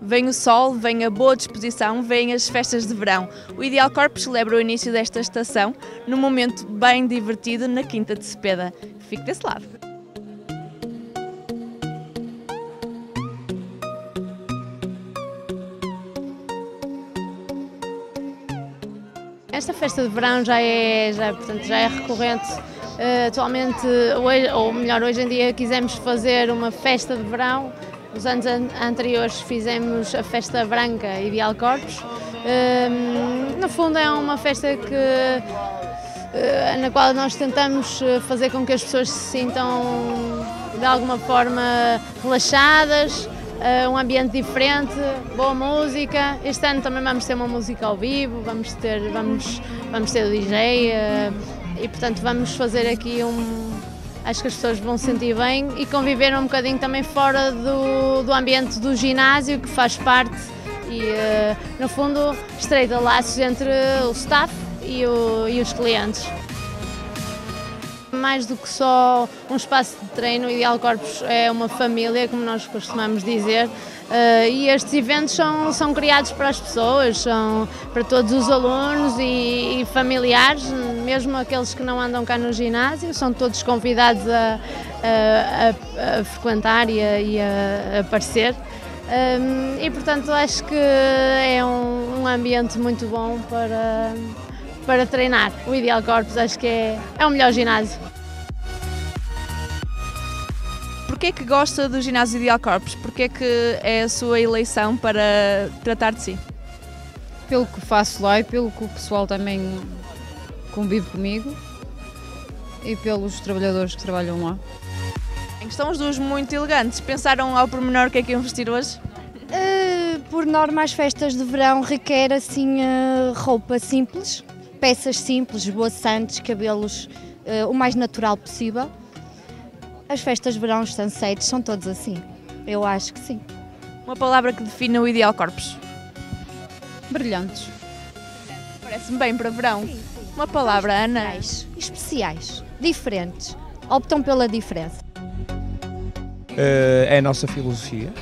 Vem o sol, vem a boa disposição, vêm as festas de verão. O Ideal Corpus celebra o início desta estação num momento bem divertido na Quinta de Cepeda. Fique desse lado. Esta festa de verão já é, já, portanto, já é recorrente. Uh, atualmente, hoje, ou melhor, hoje em dia quisemos fazer uma festa de verão. Os anos an anteriores fizemos a festa branca Ideal Corpus. Uh, no fundo é uma festa que, uh, na qual nós tentamos fazer com que as pessoas se sintam de alguma forma relaxadas, uh, um ambiente diferente, boa música. Este ano também vamos ter uma música ao vivo, vamos ter, vamos, vamos ter o DJ e portanto vamos fazer aqui um. Acho que as pessoas vão sentir bem e conviver um bocadinho também fora do, do ambiente do ginásio, que faz parte e, uh, no fundo, estreita laços entre o staff e, o, e os clientes. Mais do que só um espaço de treino, o Ideal Corpus é uma família, como nós costumamos dizer, uh, e estes eventos são, são criados para as pessoas, são para todos os alunos e, e, familiares, mesmo aqueles que não andam cá no ginásio, são todos convidados a, a, a, a frequentar e a, e a aparecer. Um, e portanto acho que é um, um ambiente muito bom para, para treinar. O Ideal Corpus acho que é, é o melhor ginásio. Porquê é que gosta do ginásio Ideal Corpus? Porquê é que é a sua eleição para tratar de si? Pelo que faço lá e pelo que o pessoal também convive comigo e pelos trabalhadores que trabalham lá. Estão os dois muito elegantes. Pensaram ao pormenor o que é que iam vestir hoje? Uh, por norma, as festas de verão requer assim uh, roupa simples, peças simples, esboçantes, cabelos uh, o mais natural possível. As festas de verão, os sunsets, são todos assim. Eu acho que sim. Uma palavra que define o ideal corpus? Brilhantes. Parece-me bem para verão. Sim. Uma palavra, Ana? Especiais, especiais, diferentes. Optam pela diferença. Uh, é a nossa filosofia,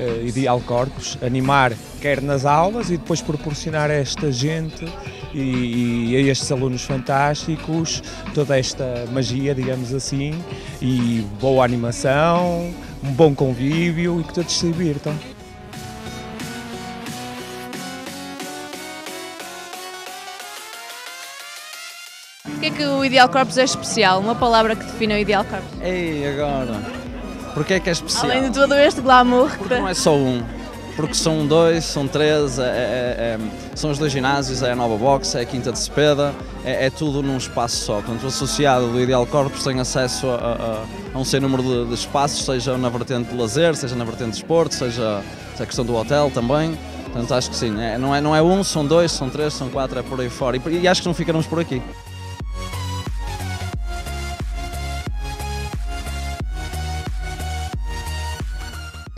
uh, Ideal Corpus, animar quer nas aulas e depois proporcionar a esta gente e, e a estes alunos fantásticos toda esta magia, digamos assim, e boa animação, um bom convívio e que todos se divirtam. Que é o Ideal Corpus é especial? Uma palavra que define o Ideal Corpus. Ei, agora. Porquê é que é especial? Além de todo este glamour. Porque não é só um porque são dois, são três, é, é, é, são os dois ginásios, é a nova box, é a quinta de Cepeda, é, é tudo num espaço só. Portanto, o associado do Ideal Corpus tem acesso a, a, a um sem número de, de, espaços, seja na vertente de lazer, seja na vertente de esporte, seja, seja a questão do hotel também. Portanto, acho que sim, é, não, é, não é um, são dois, são três, são quatro, é por aí fora. E, e acho que não ficaremos por aqui.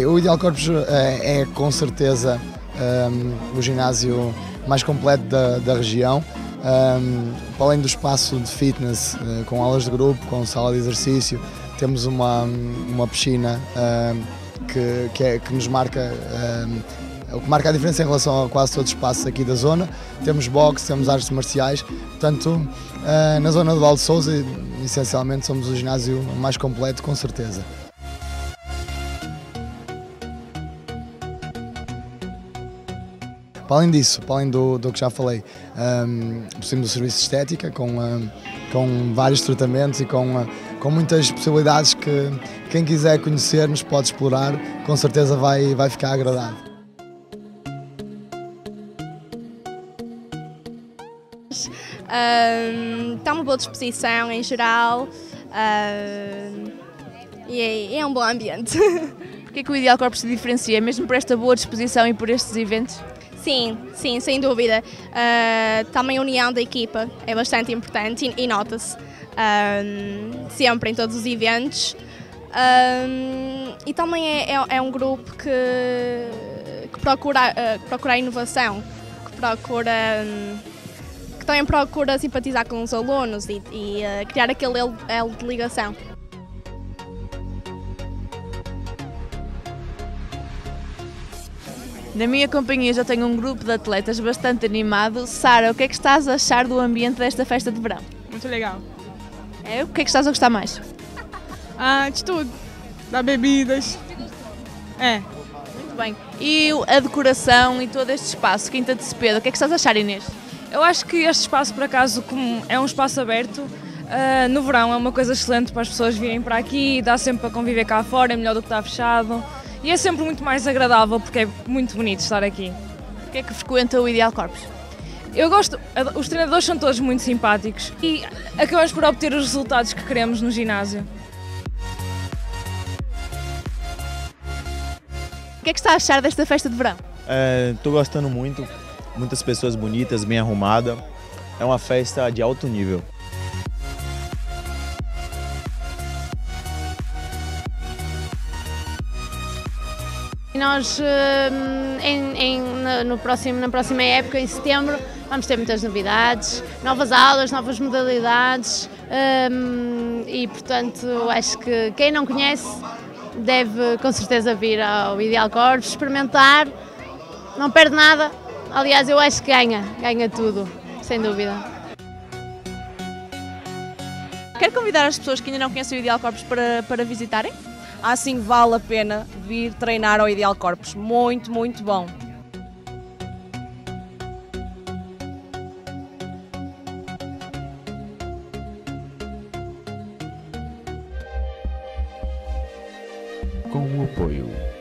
O Ideal Corpus é, é com certeza um, o ginásio mais completo da, da região. Um, além do espaço de fitness, uh, com aulas de grupo, com sala de exercício, temos uma, uma piscina um, que, que, é, que, nos marca o que marca a diferença em relação a quase todos os espaços aqui da zona. Temos boxe, temos artes marciais, portanto, uh, na zona do Val de Souza, essencialmente, somos o ginásio mais completo, com certeza. Para além disso, para além do, do que já falei, um, possuímos o serviço de estética com, um, com vários tratamentos e com, uh, com muitas possibilidades que quem quiser conhecer-nos pode explorar, com certeza vai, vai ficar agradado. Um, está uma boa disposição em geral e é, é, um bom ambiente. Porquê que o Ideal Corpo se diferencia, mesmo por esta boa disposição e por estes eventos? Sim, sim, sem dúvida. Uh, também a união da equipa é bastante importante e, e nota-se um, sempre em todos os eventos. Um, e também é, é, é, um grupo que, que procura, uh, que procura a inovação, que procura. Um, que também procura simpatizar com os alunos e, e uh, criar aquele elo de ligação. Na minha companhia já tenho um grupo de atletas bastante animado. Sara, o que é que estás a achar do ambiente desta festa de verão? Muito legal. É, o que é que estás a gostar mais? Ah, de tudo. Da bebidas. É. Muito bem. E a decoração e todo este espaço, Quinta de Cepeda, o que é que estás a achar, Inês? Eu acho que este espaço, por acaso, como é um espaço aberto, ah, no verão é uma coisa excelente para as pessoas virem para aqui, dá sempre para conviver cá fora, é melhor do que estar fechado. E é sempre muito mais agradável porque é muito bonito estar aqui. O que é que frequenta o Ideal Corpus? Eu gosto, os treinadores são todos muito simpáticos e acabamos por obter os resultados que queremos no ginásio. O que é que está a achar desta festa de verão? Estou gostando muito, muitas pessoas bonitas, bem arrumadas. É uma festa de alto nível. Nós, hum, em, em, no próximo, na próxima época, em setembro, vamos ter muitas novidades, novas aulas, novas modalidades hum, e, portanto, acho que quem não conhece deve com certeza vir ao Ideal Corpus, experimentar, não perde nada. Aliás, eu acho que ganha, ganha tudo, sem dúvida. Quer convidar as pessoas que ainda não conhecem o Ideal Corpus para, para visitarem? assim vale a pena vir treinar ao Ideal Corpus. Muito, muito bom. Com o apoio